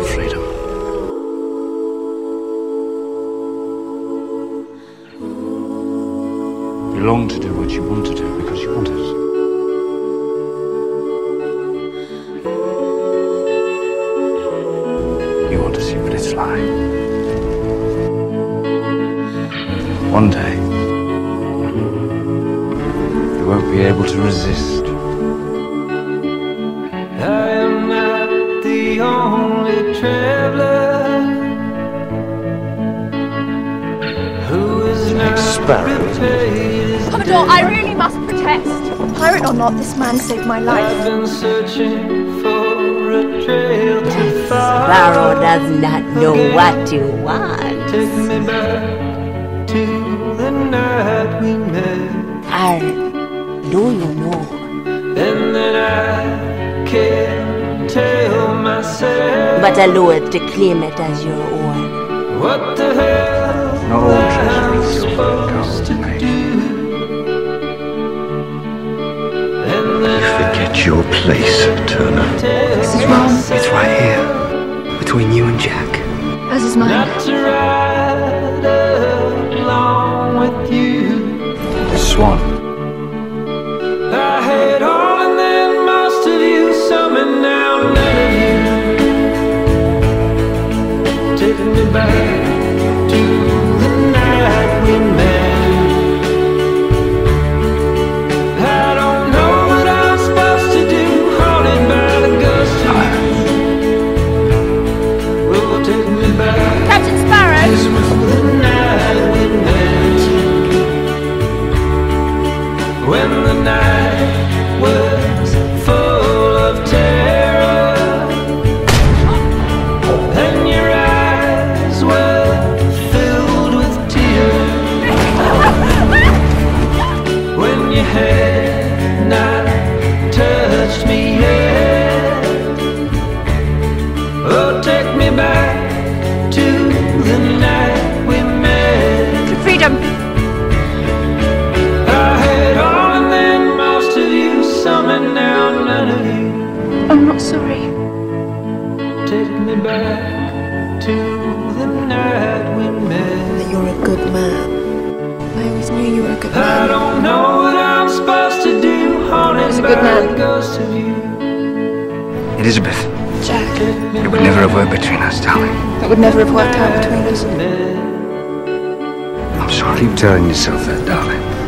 for freedom. You long to do what you want to do because you want it. You want to see what it's like. One day, you won't be able to resist. Not Sparrow. prepared. Commodore, I really must protest. Pirate or not, this man saved my I've life. been searching for a trail to follow. Sparrow does not know what you want. Take me back to the night we met, Pirate, do you know? and then I can't tell myself But allow it to claim it as your own. what the hell No treasure your place, Turner. This is wrong. It's right here, between you and Jack. As is mine. not to ride along with you. The swan. I'm not sorry. Take me back to the night we met. You're a good man. I always knew you were a good man. I don't know what I'm supposed to do, haunted He's a good man. ghost of you. Elizabeth, Jack, Take it would never have worked between us, darling. That would never have worked out between us. met. I'm sorry. Keep telling yourself that, darling.